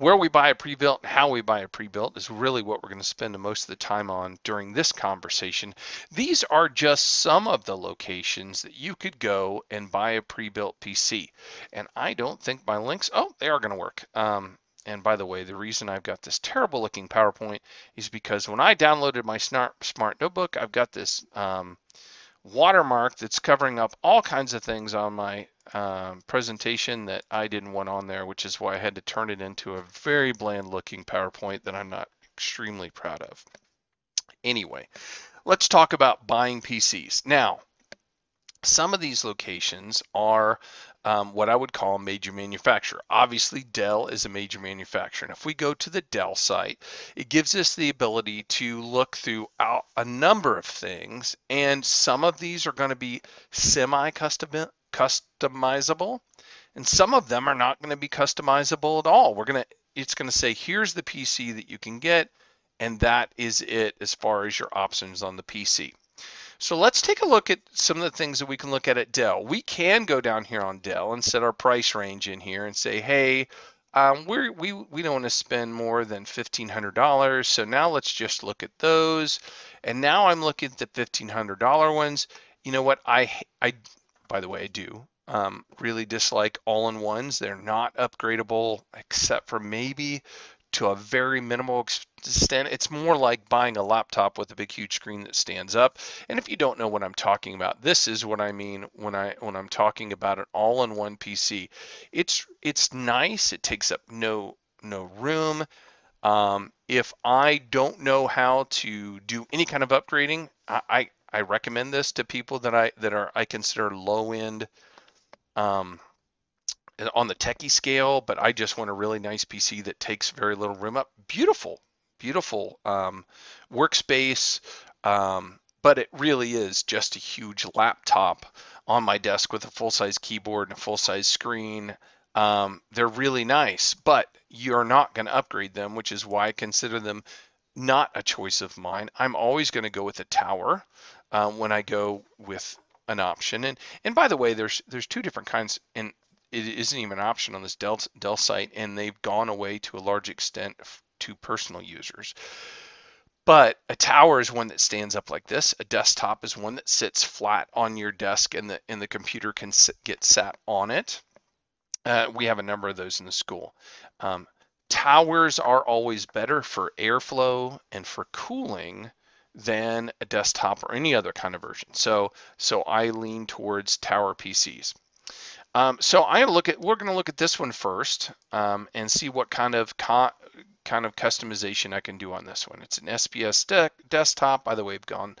where we buy a pre-built and how we buy a pre-built is really what we're going to spend most of the time on during this conversation. These are just some of the locations that you could go and buy a pre-built PC. And I don't think my links, oh, they are going to work. Um, and by the way, the reason I've got this terrible looking PowerPoint is because when I downloaded my smart, smart notebook, I've got this um, watermark that's covering up all kinds of things on my um, presentation that I didn't want on there, which is why I had to turn it into a very bland looking PowerPoint that I'm not extremely proud of. Anyway, let's talk about buying PCs. Now, some of these locations are um, what I would call a major manufacturer. Obviously, Dell is a major manufacturer. And if we go to the Dell site, it gives us the ability to look through a number of things. And some of these are going to be semi customizable, and some of them are not going to be customizable at all. We're going to it's going to say here's the PC that you can get, and that is it as far as your options on the PC. So let's take a look at some of the things that we can look at at Dell. We can go down here on Dell and set our price range in here and say, hey, um, we we, we don't want to spend more than $1,500. So now let's just look at those. And now I'm looking at the $1,500 ones. You know what? I, I by the way, I do um, really dislike all-in-ones. They're not upgradable except for maybe to a very minimal extent. It's more like buying a laptop with a big huge screen that stands up. And if you don't know what I'm talking about, this is what I mean when I when I'm talking about an all-in-one PC. It's it's nice. It takes up no no room. Um, if I don't know how to do any kind of upgrading, I, I, I recommend this to people that I that are I consider low end um, on the techie scale, but I just want a really nice PC that takes very little room up. Beautiful, beautiful um, workspace, um, but it really is just a huge laptop on my desk with a full size keyboard and a full size screen. Um, they're really nice, but you're not going to upgrade them, which is why I consider them not a choice of mine. I'm always going to go with a tower uh, when I go with an option. And and by the way, there's there's two different kinds, and it isn't even an option on this Dell, Dell site, and they've gone away to a large extent to personal users. But a tower is one that stands up like this. A desktop is one that sits flat on your desk, and the and the computer can sit, get sat on it. Uh, we have a number of those in the school. Um, towers are always better for airflow and for cooling than a desktop or any other kind of version. So so I lean towards tower PCs. Um, so I look at we're going to look at this one first um, and see what kind of kind of customization I can do on this one. It's an XPS de- desktop. By the way, we've gone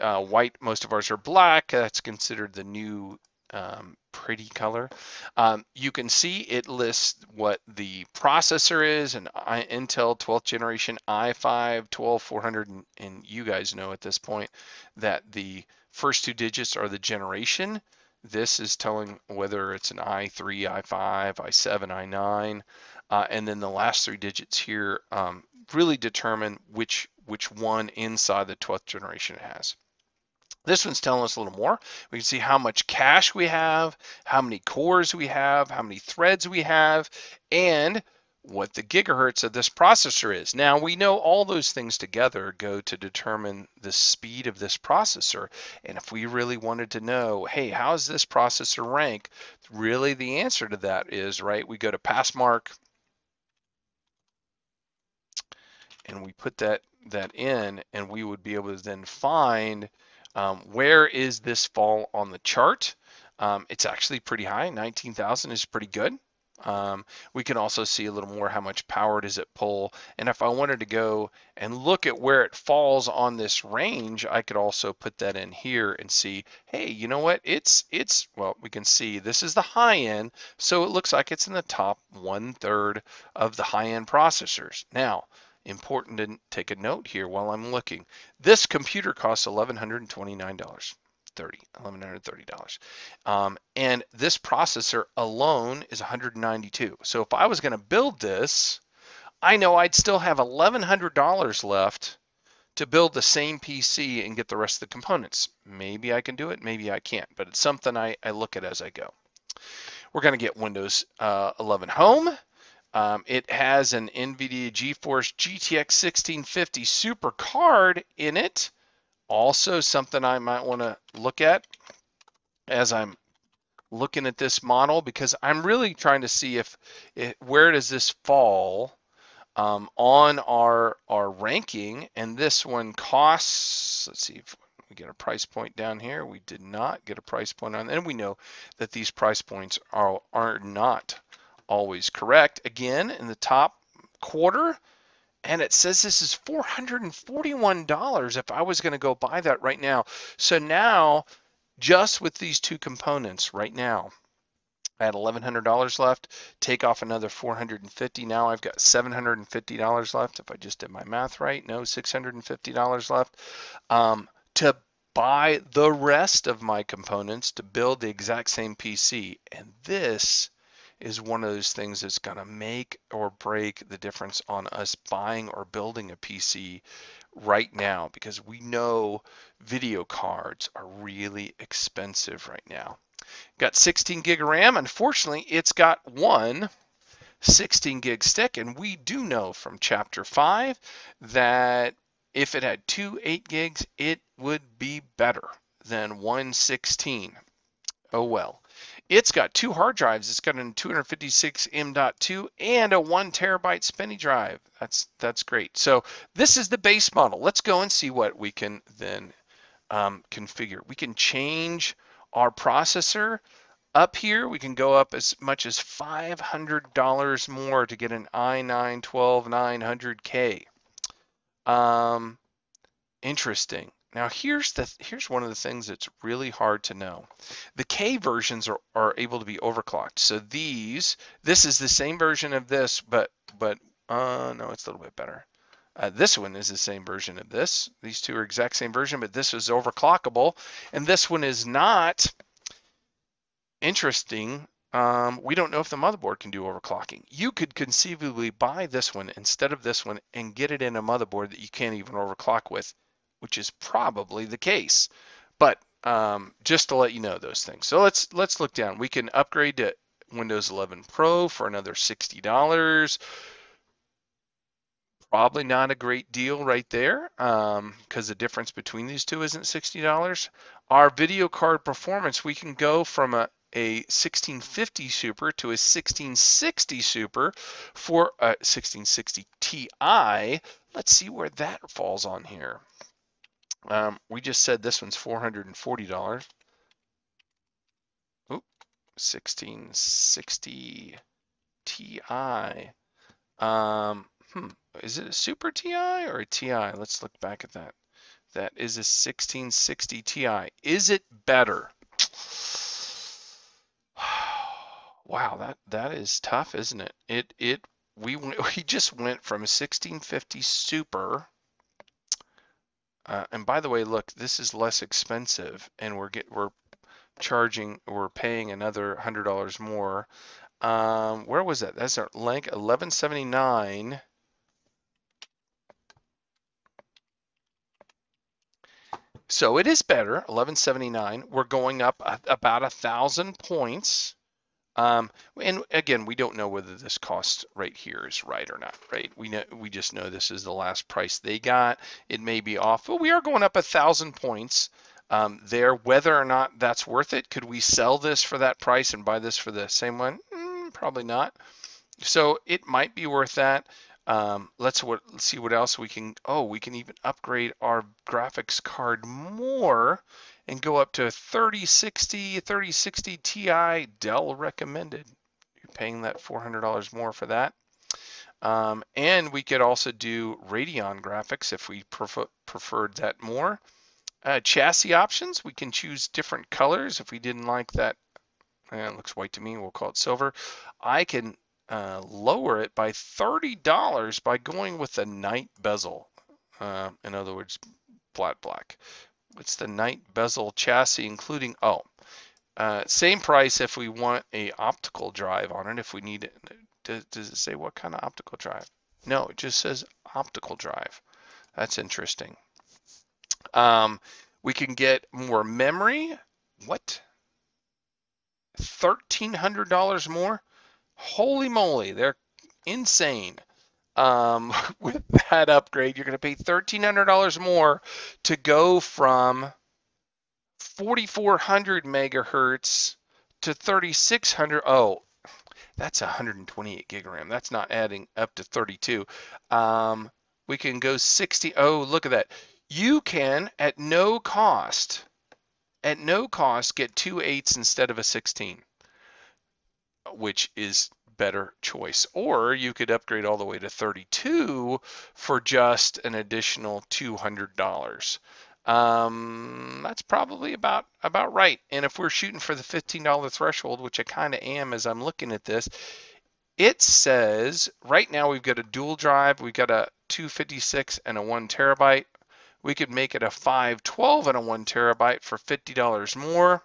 uh, white. Most of ours are black. That's considered the new um, pretty color. Um, you can see it lists what the processor is, an I, Intel 12th generation i5 12400, and, and you guys know at this point that the first two digits are the generation this is telling whether it's an I3, I5, I7, I9, uh, and then the last three digits here um, really determine which which one inside the 12th generation it has. This one's telling us a little more. We can see how much cache we have, how many cores we have, how many threads we have, and what the gigahertz of this processor is. Now we know all those things together go to determine the speed of this processor. And if we really wanted to know, hey, how does this processor rank? Really the answer to that is, right, we go to Passmark and we put that, that in and we would be able to then find um, where is this fall on the chart. Um, it's actually pretty high, 19,000 is pretty good. Um, we can also see a little more how much power does it pull. And if I wanted to go and look at where it falls on this range, I could also put that in here and see, hey, you know what? It's, it's well, we can see this is the high end. So it looks like it's in the top one third of the high end processors. Now, important to take a note here while I'm looking. This computer costs $1,129. 30 $1,130. Um, and this processor alone is 192. So if I was going to build this, I know I'd still have $1,100 left to build the same PC and get the rest of the components. Maybe I can do it, maybe I can't, but it's something I, I look at as I go. We're going to get Windows uh, 11 Home. Um, it has an NVIDIA GeForce GTX 1650 Super card in it. Also, something I might want to look at as I'm looking at this model because I'm really trying to see if, where does this fall um, on our our ranking. And this one costs. Let's see if we get a price point down here. We did not get a price point on, and we know that these price points are are not always correct. Again, in the top quarter, and it says this is $441 if I was going to go buy that right now. So now, just with these two components right now, I had $1,100 left, take off another 450. Now I've got $750 left. If I just did my math right, no, $650 left um, to buy the rest of my components to build the exact same PC. And this is one of those things that's going to make or break the difference on us buying or building a PC right now because we know video cards are really expensive right now. Got 16 gig of RAM. Unfortunately, it's got one 16 gig stick, and we do know from chapter 5 that if it had two 8 gigs, it would be better than one 16. Oh well. It's got two hard drives. It's got a 256 M.2 and a one terabyte spinny drive. That's that's great. So this is the base model. Let's go and see what we can then um, configure. We can change our processor up here. We can go up as much as $500 more to get an i9 12900K. Um, interesting. Now here's the here's one of the things that's really hard to know. The K versions are, are able to be overclocked. So these, this is the same version of this, but but uh no, it's a little bit better. Uh, this one is the same version of this. These two are exact same version, but this is overclockable, and this one is not. Interesting. Um, we don't know if the motherboard can do overclocking. You could conceivably buy this one instead of this one and get it in a motherboard that you can't even overclock with which is probably the case. But um, just to let you know those things. So let's let's look down. We can upgrade to Windows 11 Pro for another $60. Probably not a great deal right there because um, the difference between these two isn't $60. Our video card performance, we can go from a, a 1650 Super to a 1660 Super for a 1660 Ti. Let's see where that falls on here. Um, we just said this one's $440. Oop, 1660 Ti. Um, hmm, is it a Super Ti or a Ti? Let's look back at that. That is a 1660 Ti. Is it better? wow, that that is tough, isn't it? It it we we just went from a 1650 Super uh, and by the way, look, this is less expensive, and we're get we're charging we're paying another hundred dollars more. Um, where was that? That's our link 1179. So it is better, 1179. We're going up about a thousand points um, and again, we don't know whether this cost right here is right or not, right? We know we just know this is the last price they got. It may be off, but we are going up a thousand points um, there. Whether or not that's worth it, could we sell this for that price and buy this for the same one? Mm, probably not. So it might be worth that. Um, let's, what, let's see what else we can. Oh, we can even upgrade our graphics card more and go up to 3060, 3060 Ti Dell recommended. You're paying that $400 more for that. Um, and we could also do Radeon graphics if we prefer, preferred that more. Uh, chassis options, we can choose different colors if we didn't like that. Eh, it looks white to me, we'll call it silver. I can uh, lower it by $30 by going with a night bezel. Uh, in other words, flat black. What's the night bezel chassis, including, oh, uh, same price if we want a optical drive on it, if we need it. Does, does it say what kind of optical drive? No, it just says optical drive. That's interesting. Um, we can get more memory. What? $1,300 more? Holy moly, they're insane. Um, with that upgrade, you're going to pay $1,300 more to go from 4,400 megahertz to 3,600. Oh, that's 128 gig RAM. That's not adding up to 32. Um, we can go 60. Oh, look at that. You can, at no cost, at no cost, get two eights instead of a 16, which is better choice. Or you could upgrade all the way to 32 for just an additional $200. Um, that's probably about about right. And if we're shooting for the $15 threshold, which I kind of am as I'm looking at this, it says right now we've got a dual drive, we've got a 256 and a one terabyte. We could make it a 512 and a one terabyte for $50 more.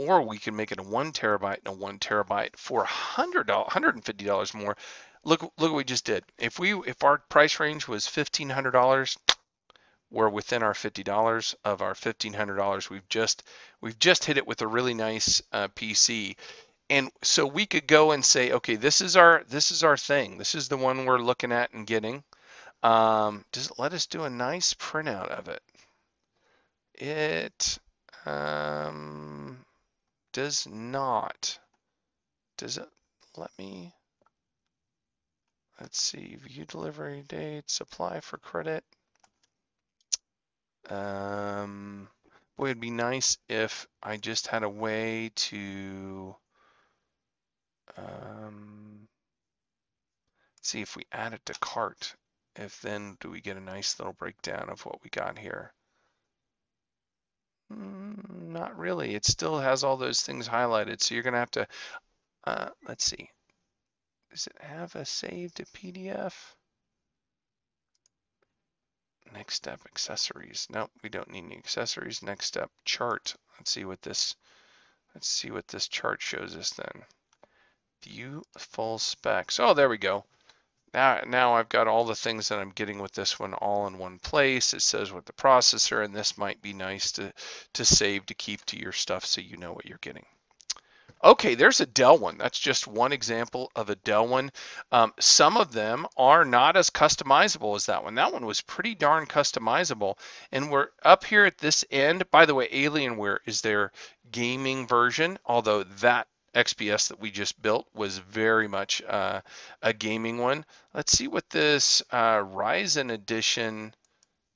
Or we can make it a one terabyte and a one terabyte for $100, $150 more. Look, look what we just did. If we, if our price range was $1,500, we're within our $50 of our $1,500. We've just we've just hit it with a really nice uh, PC, and so we could go and say, okay, this is our this is our thing. This is the one we're looking at and getting. Um, does it let us do a nice printout of it? It um, does not. Does it let me? Let's see, view delivery date, supply for credit. Um, boy, it'd be nice if I just had a way to um, see if we add it to cart. If then do we get a nice little breakdown of what we got here? Mm, not really. It still has all those things highlighted. So you're going to have to, uh, let's see. Does it have a save to PDF? Next step, accessories. Nope, we don't need any accessories. Next step, chart. Let's see what this, let's see what this chart shows us then. View full specs. Oh, there we go. Now, now I've got all the things that I'm getting with this one all in one place. It says with the processor, and this might be nice to, to save to keep to your stuff so you know what you're getting. Okay, there's a Dell one. That's just one example of a Dell one. Um, some of them are not as customizable as that one. That one was pretty darn customizable. And we're up here at this end. By the way, Alienware is their gaming version, although that XPS that we just built was very much uh, a gaming one. Let's see what this uh, Ryzen Edition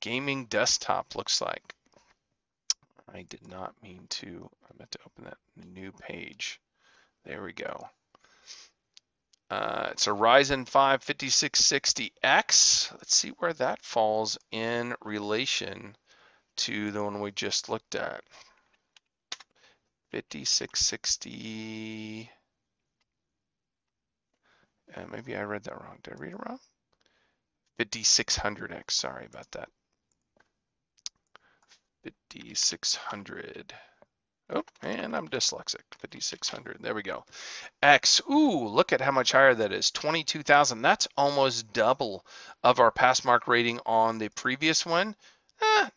gaming desktop looks like. I did not mean to, I meant to open that new page. There we go. Uh, it's a Ryzen 5 5660X. Let's see where that falls in relation to the one we just looked at. 5660. Uh, maybe I read that wrong. Did I read it wrong? 5600X. Sorry about that. 5600. Oh, and I'm dyslexic. 5600. There we go. X. Ooh, look at how much higher that is. 22,000. That's almost double of our Passmark rating on the previous one.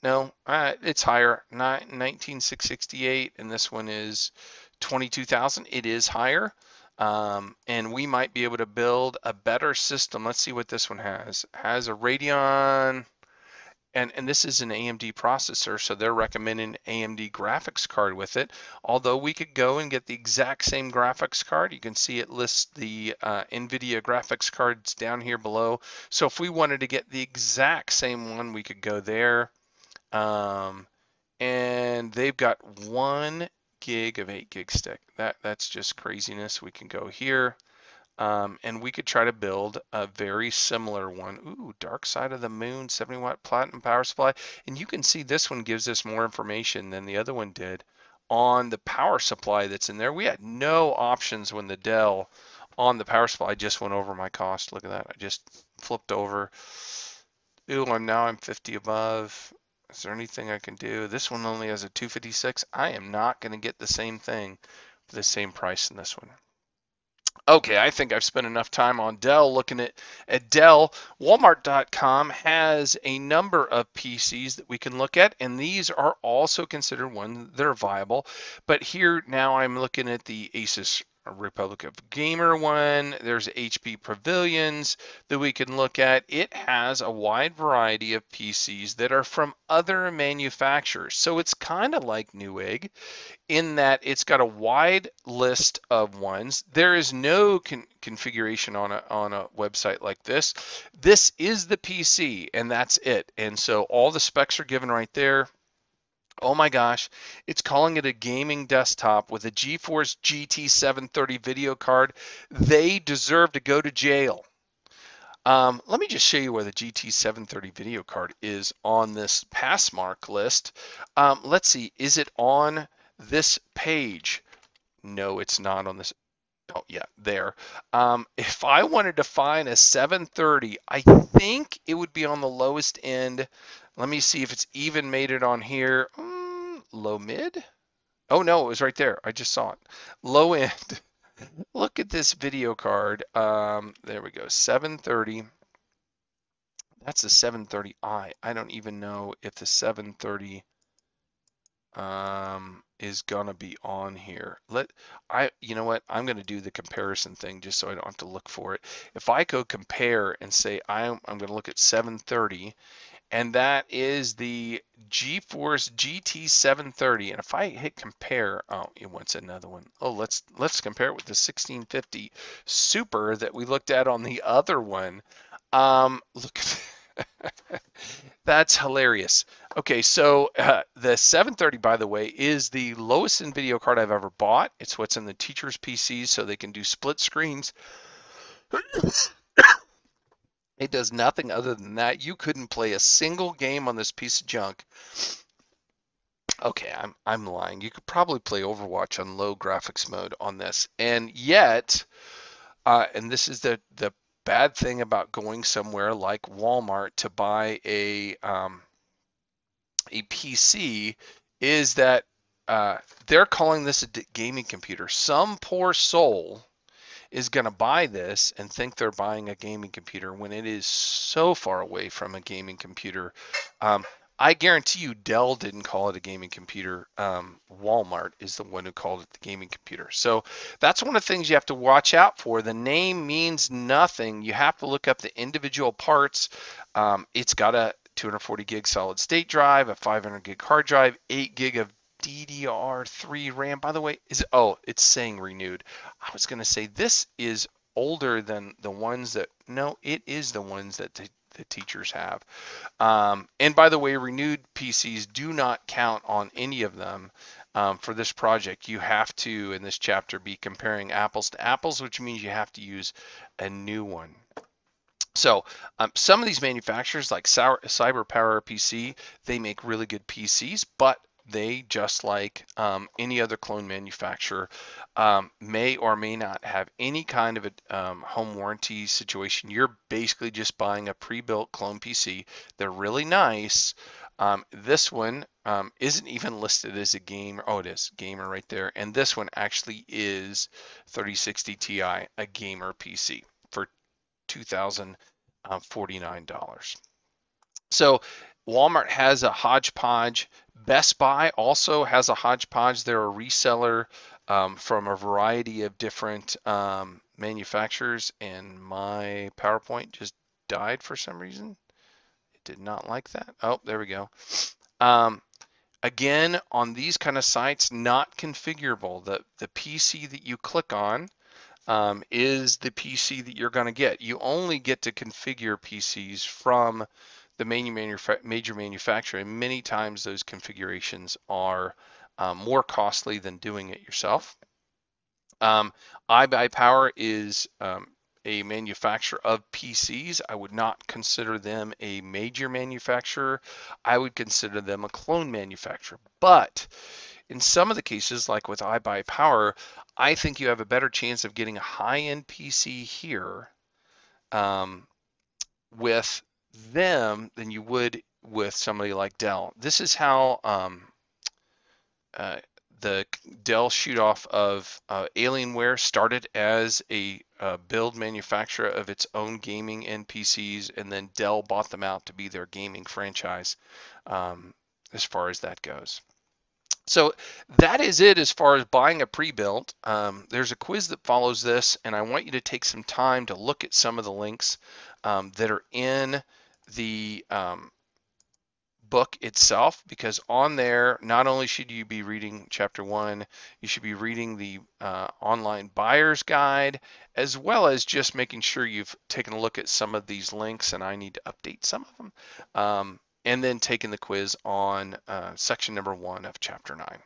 No, uh, it's higher. 19668, and this one is 22,000. It is higher. Um, and we might be able to build a better system. Let's see what this one has. Has a Radeon and, and this is an AMD processor, so they're recommending AMD graphics card with it. Although we could go and get the exact same graphics card, you can see it lists the uh, NVIDIA graphics cards down here below. So if we wanted to get the exact same one, we could go there. Um, and they've got one gig of eight gig stick. That that's just craziness. We can go here. Um, and we could try to build a very similar one. Ooh, Dark Side of the Moon, 70 watt platinum power supply. And you can see this one gives us more information than the other one did on the power supply that's in there. We had no options when the Dell on the power supply I just went over my cost. Look at that. I just flipped over. Ooh, I'm now I'm 50 above. Is there anything I can do? This one only has a 256. I am not going to get the same thing for the same price in this one. Okay, I think I've spent enough time on Dell looking at, at Dell. Walmart.com has a number of PCs that we can look at, and these are also considered ones that are viable. But here now I'm looking at the Asus a Republic of Gamer one. There's HP Pavilions that we can look at. It has a wide variety of PCs that are from other manufacturers. So it's kind of like Newegg in that it's got a wide list of ones. There is no con configuration on a, on a website like this. This is the PC and that's it. And so all the specs are given right there. Oh my gosh, it's calling it a gaming desktop with a GeForce GT 730 video card. They deserve to go to jail. Um, let me just show you where the GT 730 video card is on this Passmark list. Um, let's see, is it on this page? No, it's not on this. Oh yeah, there. Um, if I wanted to find a 730, I think it would be on the lowest end. Let me see if it's even made it on here. Mm, low mid? Oh no, it was right there. I just saw it. Low end. Look at this video card. Um, there we go. 730. That's the 730i. I don't even know if the 730 um, is gonna be on here. Let I, you know what? I'm gonna do the comparison thing just so I don't have to look for it. If I go compare and say I'm, I'm gonna look at 730 and that is the GeForce GT 730. And if I hit compare, oh, it wants another one. Oh, let's let's compare it with the 1650 Super that we looked at on the other one. Um, look, that's hilarious. Okay, so uh, the 730, by the way, is the lowest in video card I've ever bought. It's what's in the teacher's PCs, so they can do split screens. It does nothing other than that. You couldn't play a single game on this piece of junk. Okay, I'm I'm lying. You could probably play Overwatch on low graphics mode on this, and yet, uh, and this is the the bad thing about going somewhere like Walmart to buy a um, a PC is that uh, they're calling this a gaming computer. Some poor soul is going to buy this and think they're buying a gaming computer when it is so far away from a gaming computer. Um, I guarantee you Dell didn't call it a gaming computer. Um, Walmart is the one who called it the gaming computer. So that's one of the things you have to watch out for. The name means nothing. You have to look up the individual parts. Um, it's got a 240 gig solid state drive, a 500 gig hard drive, 8 gig of DDR3 RAM. By the way, is oh, it's saying renewed. I was going to say this is older than the ones that no, it is the ones that the, the teachers have. Um, and by the way, renewed PCs do not count on any of them. Um, for this project, you have to, in this chapter, be comparing apples to apples, which means you have to use a new one. So um, some of these manufacturers, like Cyber Power PC, they make really good PCs, but they, just like um, any other clone manufacturer, um, may or may not have any kind of a um, home warranty situation. You're basically just buying a pre-built clone PC. They're really nice. Um, this one um, isn't even listed as a gamer. Oh, it is gamer right there. And this one actually is 3060 Ti, a gamer PC for $2,049. So Walmart has a hodgepodge. Best Buy also has a hodgepodge. They're a reseller um, from a variety of different um, manufacturers, and my PowerPoint just died for some reason. It did not like that. Oh, there we go. Um, again, on these kind of sites, not configurable. The, the PC that you click on um, is the PC that you're going to get. You only get to configure PCs from the main, major manufacturer. And many times those configurations are um, more costly than doing it yourself. Um, iBuyPower is um, a manufacturer of PCs. I would not consider them a major manufacturer. I would consider them a clone manufacturer. But in some of the cases, like with iBuyPower, I think you have a better chance of getting a high-end PC here um, with them than you would with somebody like Dell. This is how um, uh, the Dell shoot off of uh, Alienware started as a uh, build manufacturer of its own gaming NPCs, and then Dell bought them out to be their gaming franchise um, as far as that goes. So that is it as far as buying a pre-built. Um, there's a quiz that follows this, and I want you to take some time to look at some of the links um, that are in the um, book itself because on there not only should you be reading chapter one you should be reading the uh, online buyer's guide as well as just making sure you've taken a look at some of these links and i need to update some of them um, and then taking the quiz on uh, section number one of chapter nine